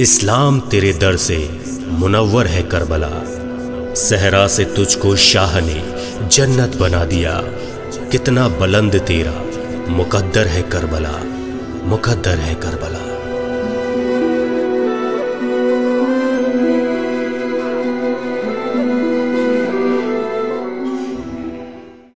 इस्लाम तेरे दर से मुनव्वर है करबला। सहरा से तुझको शाह ने जन्नत बना दिया। कितना बुलंद तेरा। मुकद्दर है करबला। मुकद्दर है करबला।